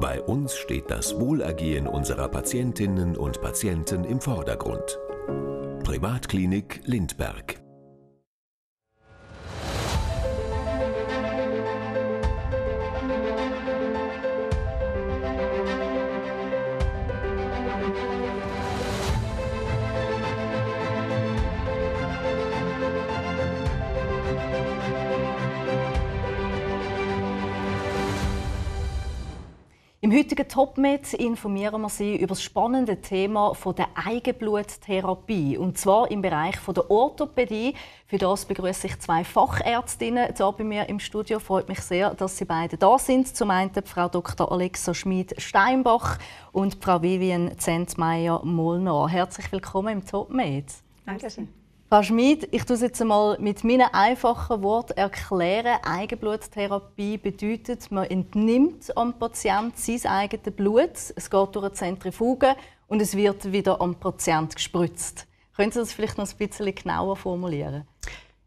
Bei uns steht das Wohlergehen unserer Patientinnen und Patienten im Vordergrund. Privatklinik Lindberg Im heutigen Topmed informieren wir Sie über das spannende Thema der Eigenbluttherapie und zwar im Bereich der Orthopädie. Für das begrüße ich zwei Fachärztinnen hier bei mir im Studio. Freut mich sehr, dass Sie beide da sind. Zum einen Frau Dr. Alexa Schmid-Steinbach und Frau Vivian Zentmeier-Molnar. Herzlich willkommen im Topmed. Dankeschön. Frau Schmid, ich tue es jetzt einmal mit meinen einfachen Worten erklären. Eigenbluttherapie bedeutet, man entnimmt am Patienten sein eigenes Blut. Es geht durch eine Zentrifuge und es wird wieder am Patienten gespritzt. Können Sie das vielleicht noch ein bisschen genauer formulieren?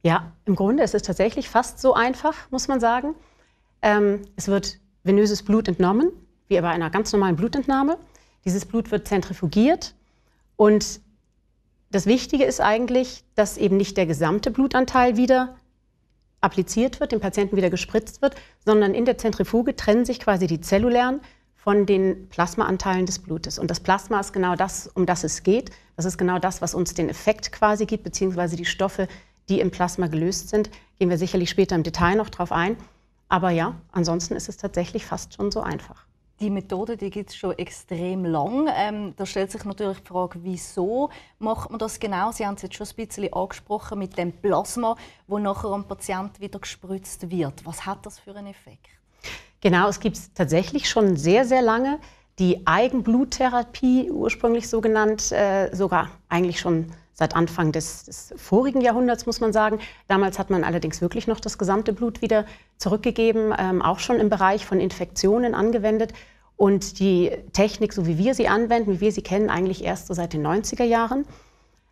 Ja, im Grunde ist es tatsächlich fast so einfach, muss man sagen. Ähm, es wird venöses Blut entnommen, wie bei einer ganz normalen Blutentnahme. Dieses Blut wird zentrifugiert und das Wichtige ist eigentlich, dass eben nicht der gesamte Blutanteil wieder appliziert wird, dem Patienten wieder gespritzt wird, sondern in der Zentrifuge trennen sich quasi die zellulären von den Plasmaanteilen des Blutes. Und das Plasma ist genau das, um das es geht. Das ist genau das, was uns den Effekt quasi gibt, beziehungsweise die Stoffe, die im Plasma gelöst sind. Gehen wir sicherlich später im Detail noch drauf ein. Aber ja, ansonsten ist es tatsächlich fast schon so einfach die Methode die gibt es schon extrem lang. Ähm, da stellt sich natürlich die Frage, wieso macht man das genau? Sie haben es jetzt schon ein bisschen angesprochen mit dem Plasma, wo nachher am Patient wieder gespritzt wird. Was hat das für einen Effekt? Genau, es gibt es tatsächlich schon sehr, sehr lange. Die Eigenbluttherapie, ursprünglich so genannt, äh, sogar eigentlich schon seit Anfang des, des, vorigen Jahrhunderts, muss man sagen. Damals hat man allerdings wirklich noch das gesamte Blut wieder zurückgegeben, ähm, auch schon im Bereich von Infektionen angewendet. Und die Technik, so wie wir sie anwenden, wie wir sie kennen, eigentlich erst so seit den 90er Jahren.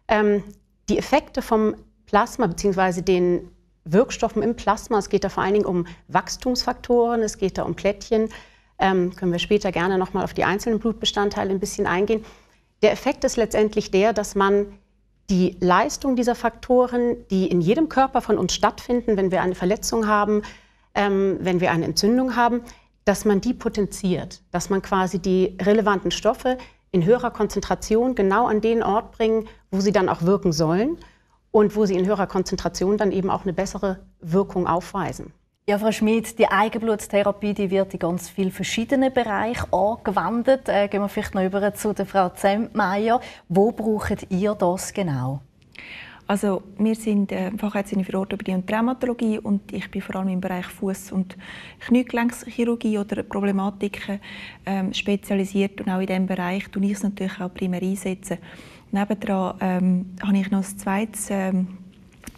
Ähm, die Effekte vom Plasma bzw. den Wirkstoffen im Plasma, es geht da vor allen Dingen um Wachstumsfaktoren, es geht da um Plättchen, ähm, können wir später gerne nochmal auf die einzelnen Blutbestandteile ein bisschen eingehen. Der Effekt ist letztendlich der, dass man die Leistung dieser Faktoren, die in jedem Körper von uns stattfinden, wenn wir eine Verletzung haben, ähm, wenn wir eine Entzündung haben, dass man die potenziert, dass man quasi die relevanten Stoffe in höherer Konzentration genau an den Ort bringen, wo sie dann auch wirken sollen und wo sie in höherer Konzentration dann eben auch eine bessere Wirkung aufweisen. Ja, Frau Schmid, die Eigenbluttherapie die wird in ganz vielen verschiedenen Bereichen angewendet. Äh, gehen wir vielleicht noch über zu der Frau Zempmeier. Wo braucht ihr das genau? Also wir sind äh, Fachärztin für Orthopädie und Traumatologie und ich bin vor allem im Bereich Fuß- und Kniegelenkschirurgie oder Problematiken ähm, spezialisiert und auch in diesem Bereich tue ich es natürlich auch primär einsetzen. Nebendran ähm, habe ich noch ein zweites ähm,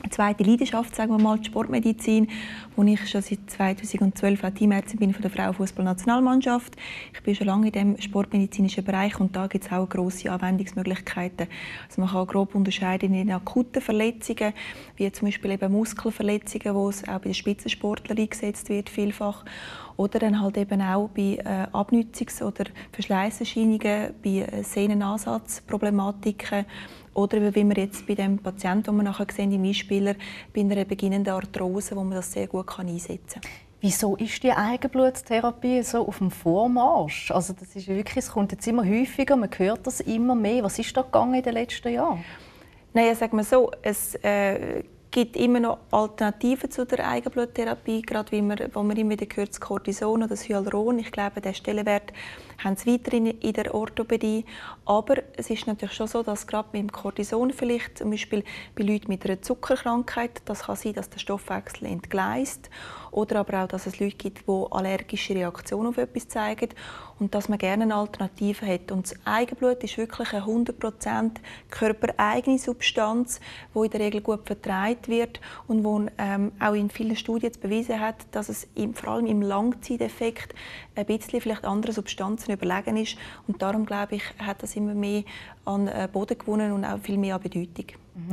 zweite Leidenschaft, sagen wir mal, die Sportmedizin, wo ich schon seit 2012 auch Teamärztin bin von der Frauenfußballnationalmannschaft. Ich bin schon lange in dem sportmedizinischen Bereich und da gibt es auch große Anwendungsmöglichkeiten. Also man kann grob unterscheiden in akuten Verletzungen, wie zum Beispiel eben Muskelverletzungen, wo es auch bei den Spitzensportlern eingesetzt wird vielfach oder dann halt eben auch bei äh, Abnützungs- oder Verschleißerscheinungen, bei äh, Sehnenansatzproblematiken oder wie wir jetzt bei dem Patienten, den wir nachher sehen, im Einspieler, bei einer beginnenden Arthrose, wo man das sehr gut kann einsetzen kann. Wieso ist die Eigenbluttherapie so auf dem Vormarsch? Also das ist wirklich, es kommt jetzt immer häufiger, man hört das immer mehr. Was ist da gegangen in den letzten Jahren? Naja, sagen wir so, es äh, gibt immer noch Alternativen zu der Eigenbluttherapie, gerade wie man, wo man immer wieder hört, das Cortison oder das Hyaluron. Ich glaube, der Stellenwert haben sie weiterhin in der Orthopädie. Aber es ist natürlich schon so, dass gerade mit dem Cortison vielleicht, zum Beispiel bei Leuten mit einer Zuckerkrankheit, das kann sein, dass der Stoffwechsel entgleist oder aber auch, dass es Leute gibt, die allergische Reaktionen auf etwas zeigen und dass man gerne eine Alternative hat. Und das Eigenblut ist wirklich eine 100% körpereigene Substanz, die in der Regel gut vertreibt wird und wo ähm, auch in vielen Studien bewiesen hat, dass es im, vor allem im Langzeiteffekt ein bisschen vielleicht andere Substanzen überlegen ist. Und darum glaube ich, hat das immer mehr an äh, Boden gewonnen und auch viel mehr an Bedeutung.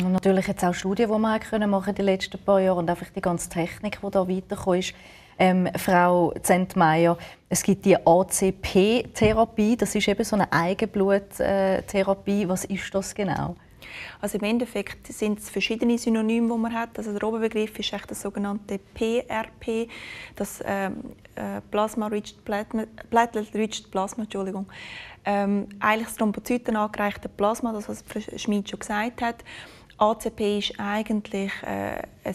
Und natürlich jetzt auch Studien, die man machen in den letzten paar Jahren und einfach die ganze Technik, die da weitergekommen ist. Ähm, Frau Zentmeier, es gibt die ACP-Therapie, das ist eben so eine Eigenbluttherapie. Was ist das genau? Also im Endeffekt sind es verschiedene Synonyme, die man hat. Also der Oberbegriff ist echt das sogenannte PRP, das ähm, äh, Plasma-Rich Platelet-Rich Plasma, Entschuldigung. Ähm, eigentlich das Thrombozyten angereichte Plasma, das was Schmid schon gesagt hat. ACP ist eigentlich äh, eine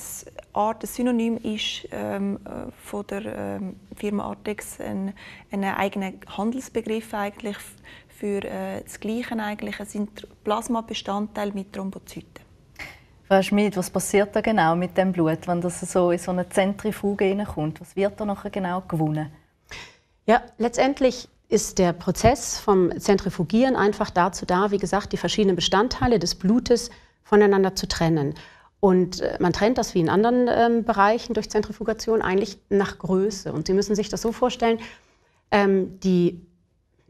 Art, ein Synonym ist ähm, äh, von der ähm, Firma Artex ein, ein eigener Handelsbegriff eigentlich für äh, das Gleiche eigentlich. Es sind Plasmabestandteile mit Thrombozyten. Frau Schmid, was passiert da genau mit dem Blut, wenn das so in so eine Zentrifuge hineinkommt? Was wird da nachher genau gewonnen? Ja, letztendlich ist der Prozess vom Zentrifugieren einfach dazu da, wie gesagt, die verschiedenen Bestandteile des Blutes voneinander zu trennen. Und äh, man trennt das wie in anderen ähm, Bereichen durch Zentrifugation eigentlich nach Größe. Und Sie müssen sich das so vorstellen, ähm, die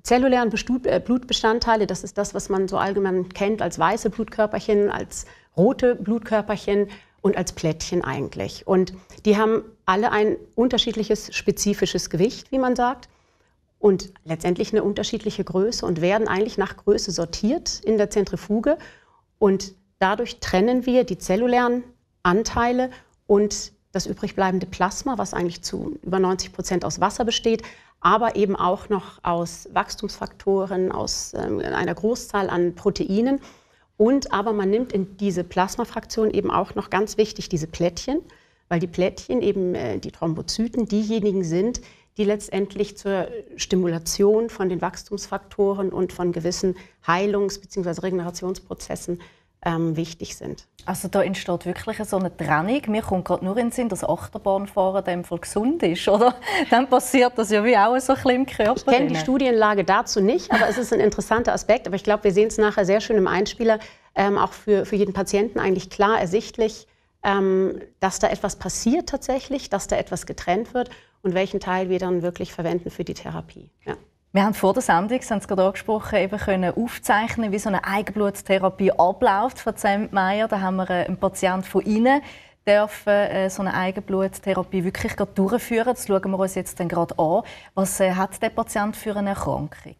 zellulären äh, Blutbestandteile, das ist das, was man so allgemein kennt als weiße Blutkörperchen, als rote Blutkörperchen und als Plättchen eigentlich. Und die haben alle ein unterschiedliches spezifisches Gewicht, wie man sagt, und letztendlich eine unterschiedliche Größe und werden eigentlich nach Größe sortiert in der Zentrifuge. Und dadurch trennen wir die zellulären Anteile und das übrig bleibende Plasma, was eigentlich zu über 90 Prozent aus Wasser besteht, aber eben auch noch aus Wachstumsfaktoren, aus äh, einer Großzahl an Proteinen. Und aber man nimmt in diese Plasmafraktion eben auch noch ganz wichtig diese Plättchen, weil die Plättchen eben äh, die Thrombozyten diejenigen sind, die letztendlich zur Stimulation von den Wachstumsfaktoren und von gewissen Heilungs- bzw. Regenerationsprozessen ähm, wichtig sind. Also da entsteht wirklich so eine Trennung. Mir kommt gerade nur in den Sinn, dass Achterbahnfahren dem Fall gesund ist, oder? Dann passiert das ja wie auch so ein bisschen im Körper. Ich kenne die Studienlage dazu nicht, aber es ist ein interessanter Aspekt. Aber ich glaube, wir sehen es nachher sehr schön im Einspieler, ähm, auch für, für jeden Patienten eigentlich klar ersichtlich, ähm, dass da etwas passiert tatsächlich, dass da etwas getrennt wird und welchen Teil wir dann wirklich verwenden für die Therapie. Ja. Wir haben vor der Sendung, Sie haben es gerade angesprochen, eben können aufzeichnen, wie so eine Eigenbluttherapie abläuft. Frau Zempmeier, da haben wir äh, einen Patienten von Ihnen, dürfen äh, so eine Eigenbluttherapie wirklich gerade durchführen. Das schauen wir uns jetzt dann gerade an. Was äh, hat der Patient für eine Erkrankung?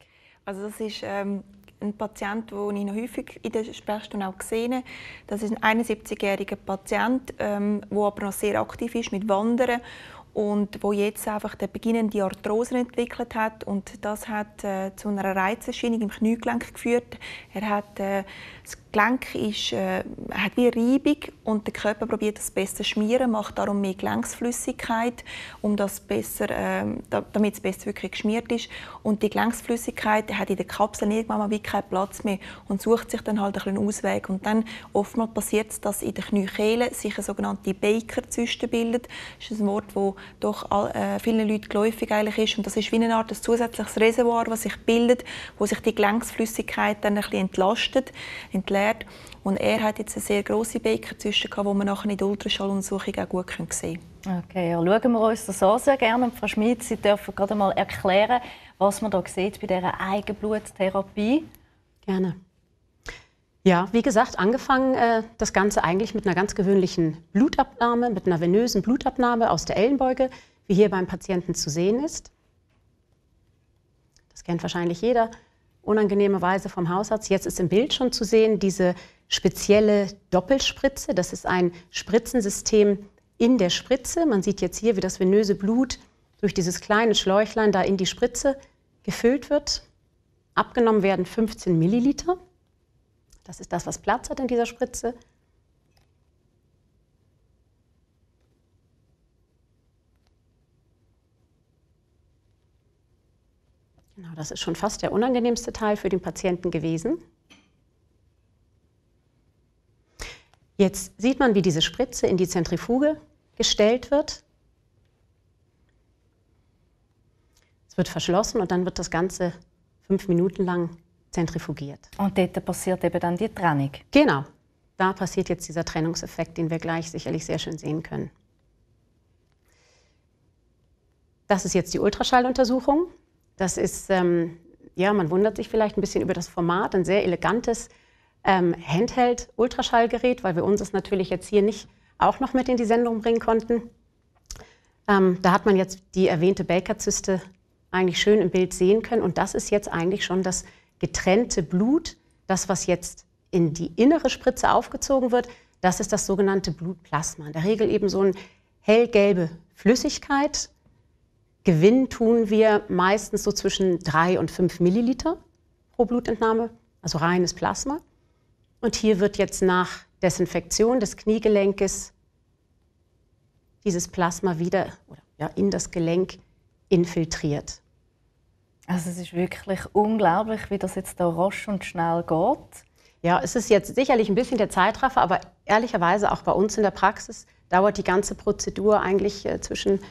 Also das ist ähm, ein Patient, den ich noch häufig in der Sprechstunde auch gesehen habe. Das ist ein 71-jähriger Patient, ähm, der aber noch sehr aktiv ist mit Wandern und wo jetzt einfach der beginnende Arthrose entwickelt hat und das hat äh, zu einer Reizerscheinung im Kniegelenk geführt. Er hat äh, das Gelenk ist, äh, hat wie Reibung und der Körper probiert das besser zu schmieren, macht darum mehr Gelenksflüssigkeit, um das besser, äh, damit es besser wirklich geschmiert ist. Und die Gelenksflüssigkeit hat in der Kapsel irgendwann mal wie keinen Platz mehr und sucht sich dann halt einen Ausweg. Und dann oftmals passiert es, dass in der Kniekehle sich eine sogenannte Baker-Zyste bildet. Das ist ein Wort, das doch all, äh, vielen Leuten geläufig eigentlich ist. Und das ist wie eine Art ein zusätzliches Reservoir, das sich bildet, wo sich die Gelenksflüssigkeit dann ein bisschen entlastet entleert. Und er hat jetzt eine sehr grosse Beikerzüste, die man nachher in der Ultraschalluntersuchung auch gut sehen kann. Okay, ja, schauen wir uns das an sehr gerne. Und Frau Schmid, Sie dürfen gerade mal erklären, was man da sieht bei dieser Eigenbluttherapie. Gerne. Ja, wie gesagt, angefangen äh, das Ganze eigentlich mit einer ganz gewöhnlichen Blutabnahme, mit einer venösen Blutabnahme aus der Ellenbeuge, wie hier beim Patienten zu sehen ist. Das kennt wahrscheinlich jeder unangenehme Weise vom Hausarzt. Jetzt ist im Bild schon zu sehen diese spezielle Doppelspritze. Das ist ein Spritzensystem in der Spritze. Man sieht jetzt hier, wie das venöse Blut durch dieses kleine Schläuchlein da in die Spritze gefüllt wird. Abgenommen werden 15 Milliliter. Das ist das, was Platz hat in dieser Spritze. Genau, das ist schon fast der unangenehmste Teil für den Patienten gewesen. Jetzt sieht man, wie diese Spritze in die Zentrifuge gestellt wird. Es wird verschlossen und dann wird das Ganze fünf Minuten lang zentrifugiert. Und dort passiert eben dann die Trennung? Genau. Da passiert jetzt dieser Trennungseffekt, den wir gleich sicherlich sehr schön sehen können. Das ist jetzt die Ultraschalluntersuchung. Das ist, ähm, ja, man wundert sich vielleicht ein bisschen über das Format, ein sehr elegantes ähm, Handheld-Ultraschallgerät, weil wir uns das natürlich jetzt hier nicht auch noch mit in die Sendung bringen konnten. Ähm, da hat man jetzt die erwähnte Baker-Zyste eigentlich schön im Bild sehen können. Und das ist jetzt eigentlich schon das getrennte Blut, das, was jetzt in die innere Spritze aufgezogen wird, das ist das sogenannte Blutplasma. In der Regel eben so eine hellgelbe Flüssigkeit. Gewinnen tun wir meistens so zwischen drei und fünf Milliliter pro Blutentnahme, also reines Plasma. Und hier wird jetzt nach Desinfektion des Kniegelenkes dieses Plasma wieder oder, ja, in das Gelenk infiltriert. Also es ist wirklich unglaublich, wie das jetzt da rasch und schnell geht. Ja, es ist jetzt sicherlich ein bisschen der Zeitraffer, aber ehrlicherweise auch bei uns in der Praxis dauert die ganze Prozedur eigentlich äh, zwischen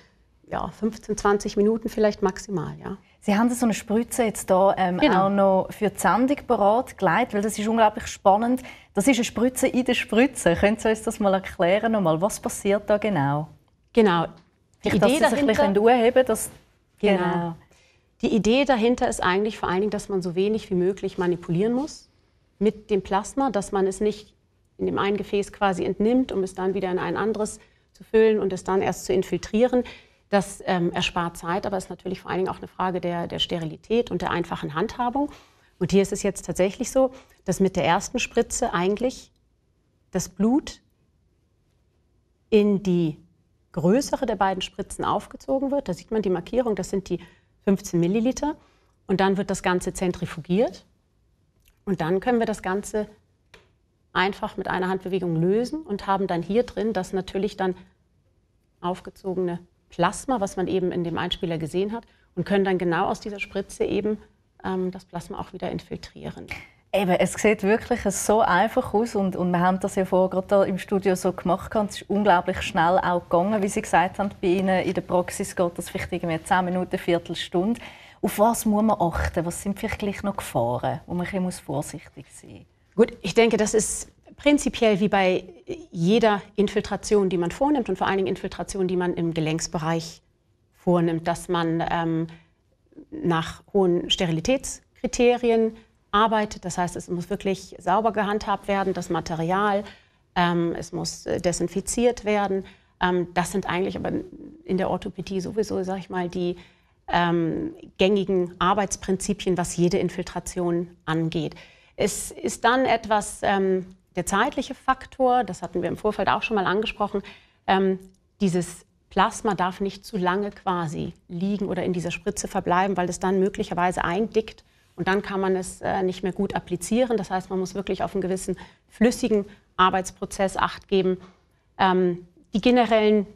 ja, 15, 20 Minuten vielleicht maximal. Ja. Sie haben so eine Spritze jetzt hier ähm, genau. auch noch für die Sendung parat gelegt, weil das ist unglaublich spannend. Das ist eine Spritze in der Spritze. Können Sie uns das mal erklären? Nochmal? Was passiert da genau? Genau. Die ich Idee dass Sie dahinter, sich ein bisschen dass genau. genau. Die Idee dahinter ist eigentlich vor allen Dingen, dass man so wenig wie möglich manipulieren muss mit dem Plasma, dass man es nicht in dem einen Gefäß quasi entnimmt, um es dann wieder in ein anderes zu füllen und es dann erst zu infiltrieren. Das ähm, erspart Zeit, aber ist natürlich vor allen Dingen auch eine Frage der, der Sterilität und der einfachen Handhabung. Und hier ist es jetzt tatsächlich so, dass mit der ersten Spritze eigentlich das Blut in die größere der beiden Spritzen aufgezogen wird. Da sieht man die Markierung, das sind die 15 Milliliter. Und dann wird das Ganze zentrifugiert. Und dann können wir das Ganze einfach mit einer Handbewegung lösen und haben dann hier drin das natürlich dann aufgezogene Plasma, was man eben in dem Einspieler gesehen hat, und können dann genau aus dieser Spritze eben ähm, das Plasma auch wieder infiltrieren. Eben, es sieht wirklich so einfach aus und, und wir haben das ja vorher gerade im Studio so gemacht. Es ist unglaublich schnell auch gegangen, wie Sie gesagt haben, bei Ihnen in der Praxis geht das vielleicht irgendwie 10 Minuten, eine Viertelstunde. Auf was muss man achten? Was sind vielleicht gleich noch Gefahren, wo man ein vorsichtig sein muss? Gut, ich denke, das ist prinzipiell wie bei jeder Infiltration, die man vornimmt und vor allen Dingen Infiltration, die man im Gelenksbereich vornimmt, dass man ähm, nach hohen Sterilitätskriterien arbeitet. Das heißt, es muss wirklich sauber gehandhabt werden, das Material, ähm, es muss äh, desinfiziert werden. Ähm, das sind eigentlich aber in der Orthopädie sowieso, sage ich mal, die ähm, gängigen Arbeitsprinzipien, was jede Infiltration angeht. Es ist dann etwas ähm, der zeitliche Faktor, das hatten wir im Vorfeld auch schon mal angesprochen. Ähm, dieses Plasma darf nicht zu lange quasi liegen oder in dieser Spritze verbleiben, weil es dann möglicherweise eindickt und dann kann man es äh, nicht mehr gut applizieren. Das heißt, man muss wirklich auf einen gewissen flüssigen Arbeitsprozess acht geben. Ähm, die generellen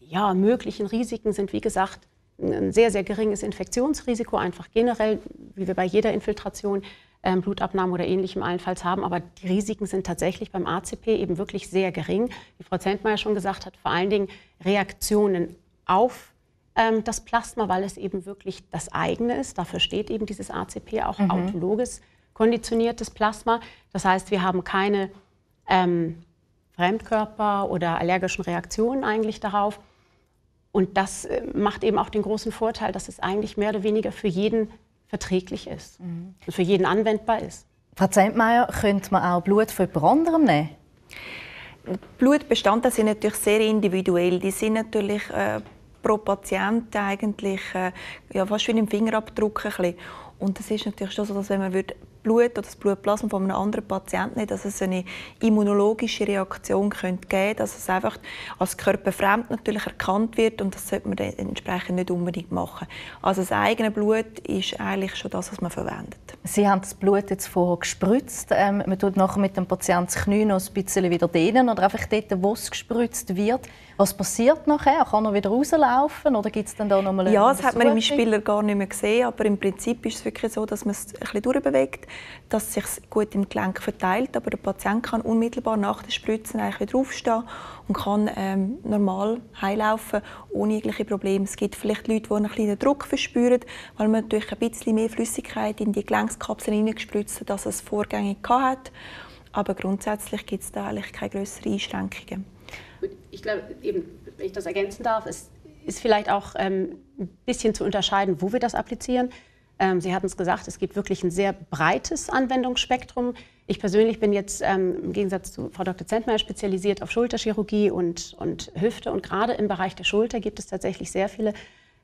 ja, möglichen Risiken sind, wie gesagt, ein sehr, sehr geringes Infektionsrisiko, einfach generell, wie wir bei jeder Infiltration, ähm, Blutabnahme oder ähnlichem allenfalls haben. Aber die Risiken sind tatsächlich beim ACP eben wirklich sehr gering. Wie Frau Zentmeier schon gesagt hat, vor allen Dingen Reaktionen auf ähm, das Plasma, weil es eben wirklich das eigene ist. Dafür steht eben dieses ACP, auch mhm. autologes konditioniertes Plasma. Das heißt, wir haben keine ähm, Fremdkörper oder allergischen Reaktionen eigentlich darauf. Und das äh, macht eben auch den großen Vorteil, dass es eigentlich mehr oder weniger für jeden verträglich ist mhm. und für jeden anwendbar ist. Frau Zentmeier, könnte man auch Blut von jemand anderem nehmen? Blutbestandteile sind natürlich sehr individuell. Die sind natürlich äh, pro Patient eigentlich äh, ja, fast wie im Fingerabdruck. Ein bisschen. Und es ist natürlich schon so, dass wenn man Blut oder das Blutplasma von einem anderen Patienten nicht, dass es eine immunologische Reaktion könnte geben dass es einfach als körperfremd natürlich erkannt wird und das sollte man entsprechend nicht unbedingt machen. Also das eigene Blut ist eigentlich schon das, was man verwendet. Sie haben das Blut jetzt vorher gespritzt. Ähm, man tut nachher mit dem Patienten das Knie noch ein bisschen wieder dehnen oder einfach dort, wo es gespritzt wird. Was passiert nachher? Kann er wieder rauslaufen oder gibt es dann da nochmal Ja, das hat man im Spieler gar nicht mehr gesehen, aber im Prinzip ist es wirklich so, dass man es ein bisschen durchbewegt, dass es sich gut im Gelenk verteilt, aber der Patient kann unmittelbar nach der Spritze eigentlich wieder aufstehen und kann ähm, normal heilaufen, ohne jegliche Probleme. Es gibt vielleicht Leute, die einen kleinen Druck verspüren, weil man durch ein bisschen mehr Flüssigkeit in die Gelenkskapsel hineingespritzt hat, als es vorgängig hatte. Aber grundsätzlich gibt es da eigentlich keine größeren Einschränkungen ich glaube, eben, wenn ich das ergänzen darf, ist, ist vielleicht auch ähm, ein bisschen zu unterscheiden, wo wir das applizieren. Ähm, Sie hatten es gesagt, es gibt wirklich ein sehr breites Anwendungsspektrum. Ich persönlich bin jetzt ähm, im Gegensatz zu Frau Dr. Zentmeier spezialisiert auf Schulterchirurgie und, und Hüfte. Und gerade im Bereich der Schulter gibt es tatsächlich sehr viele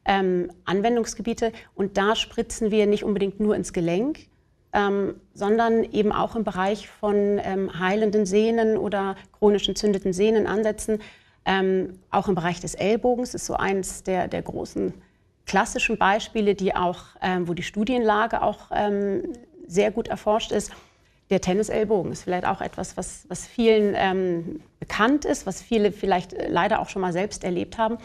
ähm, Anwendungsgebiete. Und da spritzen wir nicht unbedingt nur ins Gelenk, ähm, sondern eben auch im Bereich von ähm, heilenden Sehnen oder chronisch entzündeten Sehnenansätzen. Ähm, auch im Bereich des Ellbogens ist so eines der, der großen klassischen Beispiele, die auch, ähm, wo die Studienlage auch ähm, sehr gut erforscht ist. Der Tennisellbogen ist vielleicht auch etwas, was, was vielen ähm, bekannt ist, was viele vielleicht äh, leider auch schon mal selbst erlebt haben.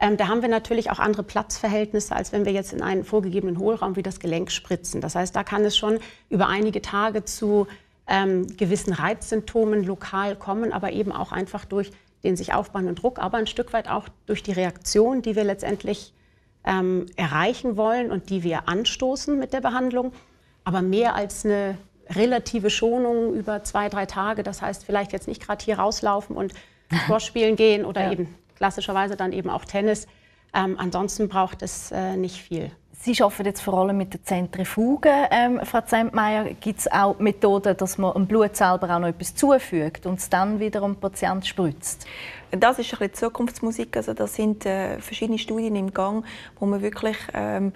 Ähm, da haben wir natürlich auch andere Platzverhältnisse, als wenn wir jetzt in einen vorgegebenen Hohlraum wie das Gelenk spritzen. Das heißt, da kann es schon über einige Tage zu ähm, gewissen Reizsymptomen lokal kommen, aber eben auch einfach durch den sich aufbauenden Druck, aber ein Stück weit auch durch die Reaktion, die wir letztendlich ähm, erreichen wollen und die wir anstoßen mit der Behandlung. Aber mehr als eine relative Schonung über zwei, drei Tage, das heißt vielleicht jetzt nicht gerade hier rauslaufen und Sport spielen gehen oder ja. eben klassischerweise dann eben auch Tennis. Ähm, ansonsten braucht es äh, nicht viel. Sie arbeiten jetzt vor allem mit der Zentrifuge, ähm, Frau Zentmeier. Gibt es auch Methoden, dass man dem Blut selber auch noch etwas zufügt und es dann wieder am Patient spritzt? Das ist ein bisschen Zukunftsmusik. Also das sind äh, verschiedene Studien im Gang, wo man wirklich ähm,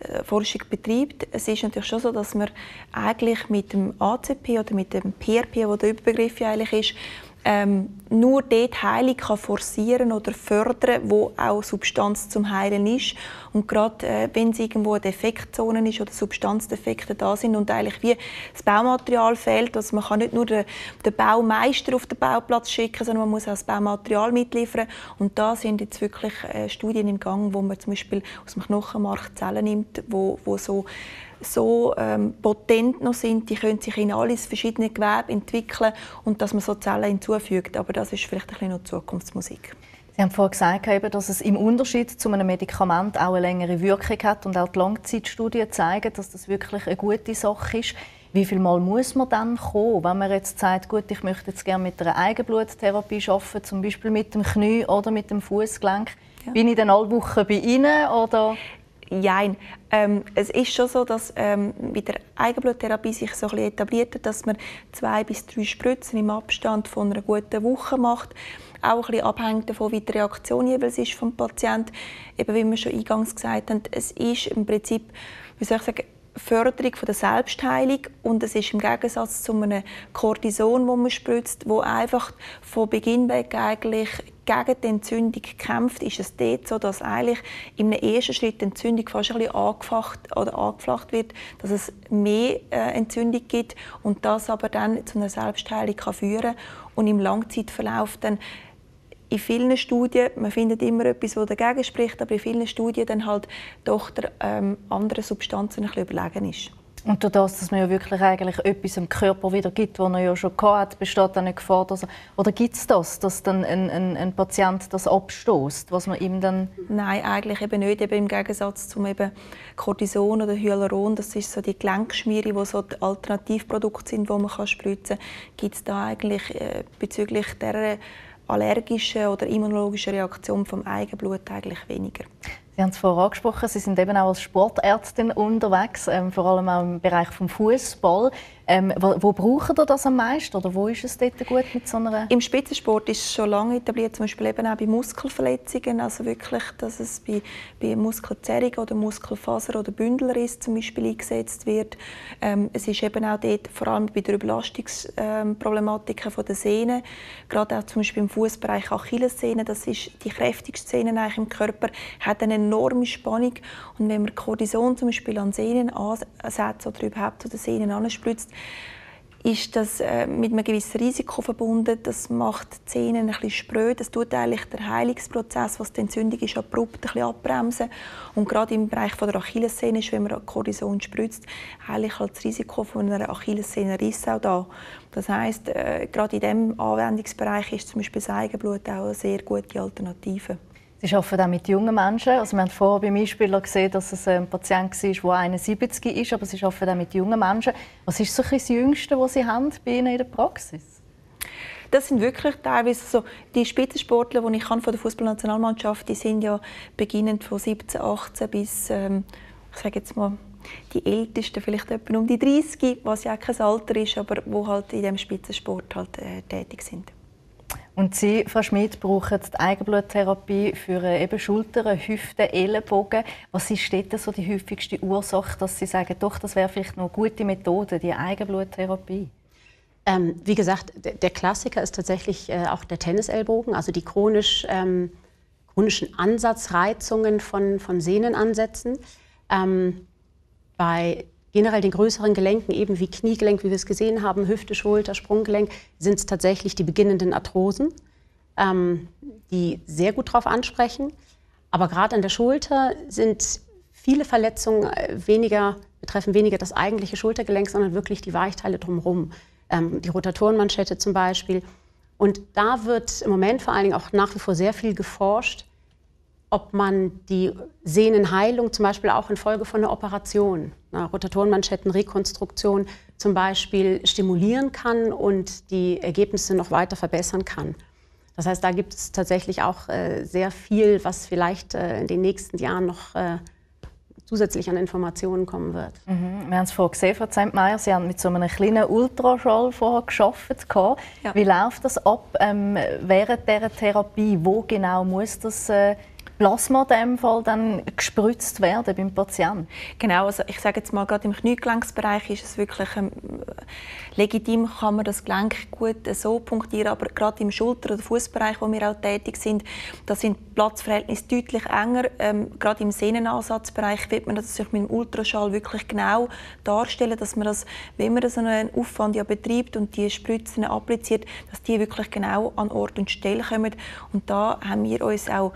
äh, Forschung betreibt. Es ist natürlich schon so, dass man eigentlich mit dem ACP oder mit dem PRP, wo der Überbegriff eigentlich ist, ähm, nur dort Heilung kann forcieren oder fördern, wo auch Substanz zum Heilen ist. Und gerade äh, wenn es irgendwo eine Defektzone ist oder Substanzdefekte da sind und eigentlich wie das Baumaterial fehlt, also man kann nicht nur den, den Baumeister auf den Bauplatz schicken, sondern man muss auch das Baumaterial mitliefern. Und da sind jetzt wirklich äh, Studien im Gang, wo man zum Beispiel aus dem Knochenmark Zellen nimmt, wo, wo so so ähm, potent noch sind, die können sich in alles verschiedene Gewebe entwickeln und dass man so Zellen hinzufügt. Aber das ist vielleicht ein bisschen noch Zukunftsmusik. Sie haben vorhin gesagt, dass es im Unterschied zu einem Medikament auch eine längere Wirkung hat und auch die Langzeitstudien zeigen, dass das wirklich eine gute Sache ist. Wie viel Mal muss man dann kommen, wenn man jetzt sagt, gut, ich möchte jetzt gerne mit einer Eigenbluttherapie arbeiten, zum Beispiel mit dem Knie oder mit dem Fußgelenk? Ja. Bin ich dann alle Wochen bei Ihnen oder? Jein. Ähm, es ist schon so, dass ähm, mit der Eigenbluttherapie sich so ein etabliert hat, dass man zwei bis drei Spritzen im Abstand von einer guten Woche macht. Auch ein bisschen abhängig davon, wie die Reaktion jeweils ist vom Patienten. Eben wie wir schon eingangs gesagt haben, es ist im Prinzip, wie soll ich sagen, Förderung der Selbstheilung und es ist im Gegensatz zu einem Cortison, wo man spritzt, wo einfach von Beginn weg eigentlich gegen die Entzündung kämpft, ist es dort so, dass eigentlich im ersten Schritt die Entzündung fast ein bisschen angefacht oder angeflacht wird, dass es mehr äh, Entzündung gibt und das aber dann zu einer Selbstheilung kann führen und im Langzeitverlauf dann in vielen Studien, man findet immer etwas, das dagegen spricht, aber in vielen Studien dann halt doch der ähm, anderen Substanzen ein bisschen überlegen ist. Und durch das, dass man ja wirklich eigentlich etwas im Körper wieder gibt, was er ja schon hat, besteht eine Gefahr, dass er, oder gibt es das, dass dann ein, ein, ein Patient das abstoßt, was man ihm dann... Nein, eigentlich eben nicht. Eben Im Gegensatz zum eben Cortison oder Hyaluron, das ist so die Gelenkschmiere, die so die Alternativprodukte sind, die man kann spritzen kann, gibt es da eigentlich äh, bezüglich dieser allergischen oder immunologischen Reaktion vom Eigenblut eigentlich weniger. Sie haben es vorher angesprochen, Sie sind eben auch als Sportärztin unterwegs, ähm, vor allem auch im Bereich des Fußball. Ähm, wo, wo brauchen Sie das am meisten? Oder wo ist es dort gut mit so einer... Im Spitzensport ist es schon lange etabliert, zum Beispiel eben auch bei Muskelverletzungen, also wirklich, dass es bei, bei Muskelzerrung oder Muskelfaser oder Bündelriss zum Beispiel eingesetzt wird. Ähm, es ist eben auch dort, vor allem bei der Überlastungsproblematiken ähm, der Sehnen, gerade auch zum Beispiel im Fußbereich Achillessehne, das ist die kräftigste Sehne eigentlich im Körper, hat eine enorme Spannung. Und wenn man Cortison zum Beispiel an Sehnen ansetzt oder überhaupt zu den Sehnen anspritzt, ist das äh, mit einem gewissen Risiko verbunden. Das macht die Zähne ein bisschen spröd. Das tut eigentlich den Heilungsprozess, was die Entzündung ist, abrupt ein bisschen abbremsen. Und gerade im Bereich von der Achillessehne ist, wenn man Cortison spritzt, eigentlich halt das Risiko von einer Achillessehnenriss auch da. Das heißt, äh, gerade in diesem Anwendungsbereich ist zum Beispiel das Eigenblut auch eine sehr gute Alternative. Sie arbeiten auch mit jungen Menschen. Also wir haben vorher beim Einspieler gesehen, dass es ein Patient war, der 71 ist, aber Sie arbeiten auch mit jungen Menschen. Was ist so das Jüngste, was Sie haben bei Ihnen in der Praxis? Das sind wirklich teilweise so die Spitzensportler, die ich von der Fußballnationalmannschaft, die sind ja beginnend von 17, 18 bis ähm, ich sage jetzt mal die Ältesten, vielleicht etwa um die 30, was ja kein Alter ist, aber wo halt in dem Spitzensport halt äh, tätig sind. Und Sie, Frau Schmidt, brauchen die Eigenbluttherapie für eben Schultern, Hüften, Ellenbogen. Was ist dort so die häufigste Ursache, dass Sie sagen, doch, das wäre vielleicht noch eine gute Methode, die Eigenbluttherapie? Ähm, wie gesagt, der Klassiker ist tatsächlich äh, auch der Tennisellbogen, also die chronisch, ähm, chronischen Ansatzreizungen von, von Sehnenansätzen. Ähm, bei generell den größeren Gelenken, eben wie Kniegelenk, wie wir es gesehen haben, Hüfte, Schulter, Sprunggelenk, sind es tatsächlich die beginnenden Arthrosen, ähm, die sehr gut darauf ansprechen. Aber gerade an der Schulter sind viele Verletzungen äh, weniger, betreffen weniger das eigentliche Schultergelenk, sondern wirklich die Weichteile drumherum. Ähm, die Rotatorenmanschette zum Beispiel. Und da wird im Moment vor allen Dingen auch nach wie vor sehr viel geforscht, ob man die Sehnenheilung zum Beispiel auch infolge von einer Operation, einer Rotatorenmanschettenrekonstruktion zum Beispiel stimulieren kann und die Ergebnisse noch weiter verbessern kann. Das heißt, da gibt es tatsächlich auch äh, sehr viel, was vielleicht äh, in den nächsten Jahren noch äh, zusätzlich an Informationen kommen wird. Mhm. Wir haben es vorhin gesehen, Frau Zentmeier, Sie haben mit so einem kleinen Ultraschall vorher gearbeitet. Ja. Wie läuft das ab ähm, während dieser Therapie? Wo genau muss das äh, Plasma in dem Fall dann gespritzt werden beim Patienten? Genau, also ich sage jetzt mal, gerade im Kniegelenksbereich ist es wirklich ähm, legitim, kann man das Gelenk gut so punktieren, aber gerade im Schulter- oder Fußbereich, wo wir auch tätig sind, da sind Platzverhältnisse deutlich enger. Ähm, gerade im Sehnenansatzbereich wird man das sich mit dem Ultraschall wirklich genau darstellen, dass man das, wenn man so einen Aufwand ja betreibt und die Spritzen appliziert, dass die wirklich genau an Ort und Stelle kommen. Und da haben wir uns auch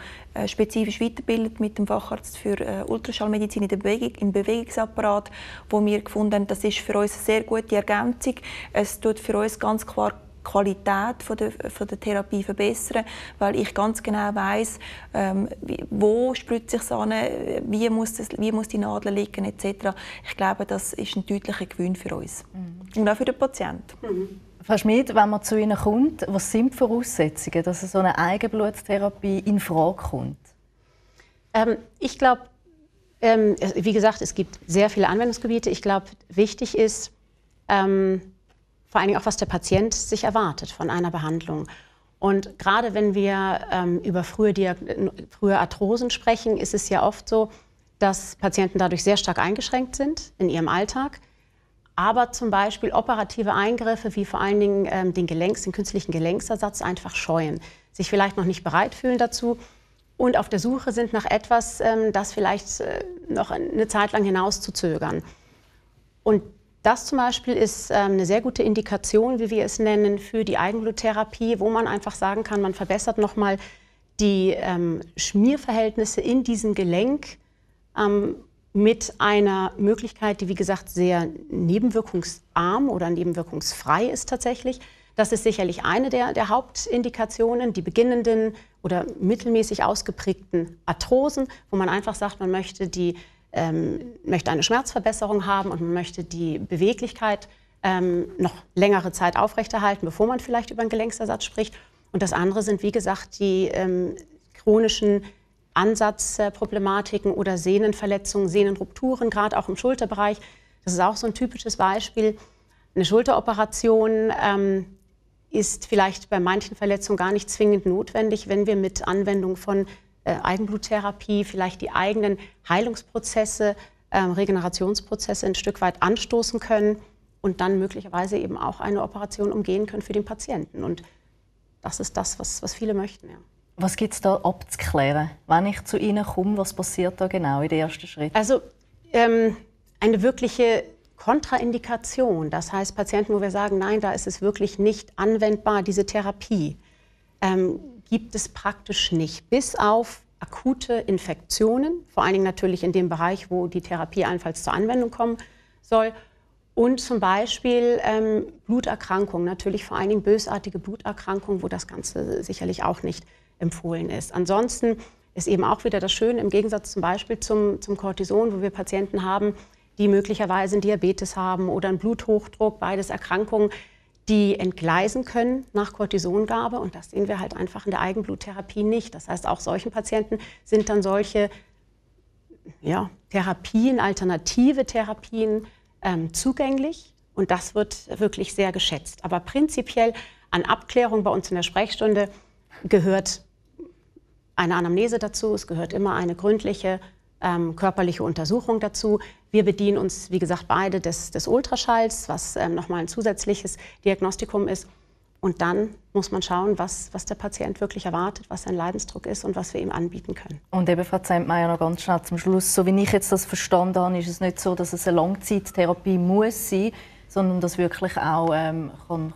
spezifisch weiterbildet mit dem Facharzt für äh, Ultraschallmedizin in der Bewegung, im Bewegungsapparat, wo wir gefunden haben, das ist für uns eine sehr gute Ergänzung. Es tut für uns ganz klar die Qualität von der, von der Therapie verbessern, weil ich ganz genau weiß, ähm, wo spritze ich es an, wie muss, das, wie muss die Nadel liegen etc. Ich glaube, das ist ein deutlicher Gewinn für uns mhm. und auch für den Patienten. Mhm. Frau Schmid, wenn man zu Ihnen kommt, was sind die Voraussetzungen, dass so eine Eigenbluttherapie in Frage kommt? Ähm, ich glaube, ähm, wie gesagt, es gibt sehr viele Anwendungsgebiete. Ich glaube, wichtig ist ähm, vor allen Dingen auch, was der Patient sich erwartet von einer Behandlung. Und gerade wenn wir ähm, über frühe, frühe Arthrosen sprechen, ist es ja oft so, dass Patienten dadurch sehr stark eingeschränkt sind in ihrem Alltag aber zum Beispiel operative Eingriffe wie vor allen Dingen ähm, den Gelenks, den künstlichen Gelenksersatz einfach scheuen, sich vielleicht noch nicht bereit fühlen dazu und auf der Suche sind nach etwas, ähm, das vielleicht äh, noch eine Zeit lang hinauszuzögern. Und das zum Beispiel ist ähm, eine sehr gute Indikation, wie wir es nennen, für die Eigenbluttherapie, wo man einfach sagen kann, man verbessert nochmal die ähm, Schmierverhältnisse in diesem Gelenk ähm, mit einer Möglichkeit, die wie gesagt sehr nebenwirkungsarm oder nebenwirkungsfrei ist tatsächlich. Das ist sicherlich eine der, der, Hauptindikationen, die beginnenden oder mittelmäßig ausgeprägten Arthrosen, wo man einfach sagt, man möchte, die, ähm, möchte eine Schmerzverbesserung haben und man möchte die Beweglichkeit ähm, noch längere Zeit aufrechterhalten, bevor man vielleicht über einen Gelenksersatz spricht. Und das andere sind, wie gesagt, die ähm, chronischen Ansatzproblematiken oder Sehnenverletzungen, Sehnenrupturen, gerade auch im Schulterbereich. Das ist auch so ein typisches Beispiel. Eine Schulteroperation ähm, ist vielleicht bei manchen Verletzungen gar nicht zwingend notwendig, wenn wir mit Anwendung von äh, Eigenbluttherapie vielleicht die eigenen Heilungsprozesse, äh, Regenerationsprozesse ein Stück weit anstoßen können und dann möglicherweise eben auch eine Operation umgehen können für den Patienten. Und das ist das, was, was viele möchten. Ja. Was gibt es da abzuklären? Wenn ich zu Ihnen komme, was passiert da genau in den ersten Schritten? Also ähm, eine wirkliche Kontraindikation, das heißt Patienten, wo wir sagen, nein, da ist es wirklich nicht anwendbar, diese Therapie, ähm, gibt es praktisch nicht, bis auf akute Infektionen, vor allen Dingen natürlich in dem Bereich, wo die Therapie allenfalls zur Anwendung kommen soll. Und zum Beispiel ähm, Bluterkrankungen, natürlich vor allen Dingen bösartige Bluterkrankungen, wo das Ganze sicherlich auch nicht empfohlen ist. Ansonsten ist eben auch wieder das Schöne, im Gegensatz zum Beispiel zum, zum Cortison, wo wir Patienten haben, die möglicherweise einen Diabetes haben oder einen Bluthochdruck, beides Erkrankungen, die entgleisen können nach Cortisongabe. Und das sehen wir halt einfach in der Eigenbluttherapie nicht. Das heißt, auch solchen Patienten sind dann solche ja, Therapien, alternative Therapien ähm, zugänglich. Und das wird wirklich sehr geschätzt. Aber prinzipiell an Abklärung bei uns in der Sprechstunde gehört eine Anamnese dazu. Es gehört immer eine gründliche ähm, körperliche Untersuchung dazu. Wir bedienen uns, wie gesagt, beide des, des Ultraschalls, was ähm, nochmal ein zusätzliches Diagnostikum ist. Und dann muss man schauen, was, was der Patient wirklich erwartet, was sein Leidensdruck ist und was wir ihm anbieten können. Und eben, Frau Zentmeier, noch ganz schnell zum Schluss. So wie ich jetzt das verstanden habe, ist es nicht so, dass es eine Langzeittherapie muss sein, sondern dass wirklich auch ähm,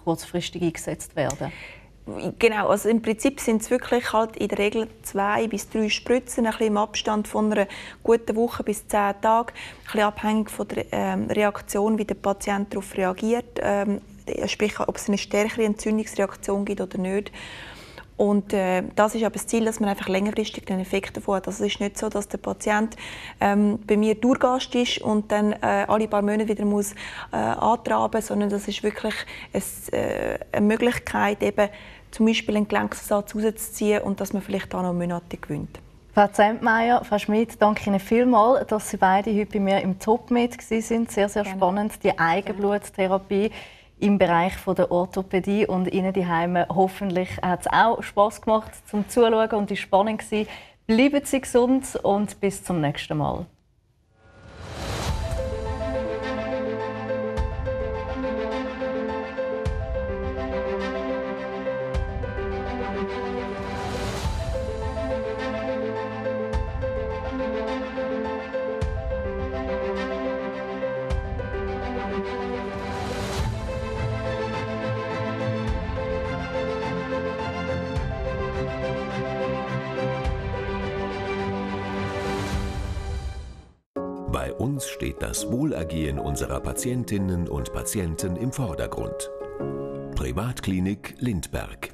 kurzfristig eingesetzt werden kann. Genau, also im Prinzip sind es wirklich halt in der Regel zwei bis drei Spritzen, ein bisschen im Abstand von einer guten Woche bis zehn Tagen, ein bisschen abhängig von der ähm, Reaktion, wie der Patient darauf reagiert, ähm, sprich, ob es eine stärkere Entzündungsreaktion gibt oder nicht. Und äh, das ist aber das Ziel, dass man einfach längerfristig den Effekt davon hat. Also es ist nicht so, dass der Patient ähm, bei mir Durchgast ist und dann äh, alle paar Monate wieder muss äh, antraben, sondern das ist wirklich ein, äh, eine Möglichkeit, eben zum Beispiel einen Gelenksersatz rauszuziehen und dass man vielleicht auch noch Monate gewinnt. Frau Zentmeier, Frau Schmidt, danke Ihnen vielmals, dass Sie beide heute bei mir im Top mit sind. Sehr, sehr spannend, die Eigenbluttherapie im Bereich der Orthopädie und Ihnen die Heime hoffentlich hat es auch Spaß gemacht zum Zuschauen und ist spannend gewesen. Bleiben Sie gesund und bis zum nächsten Mal. Das Wohlergehen unserer Patientinnen und Patienten im Vordergrund. Privatklinik Lindberg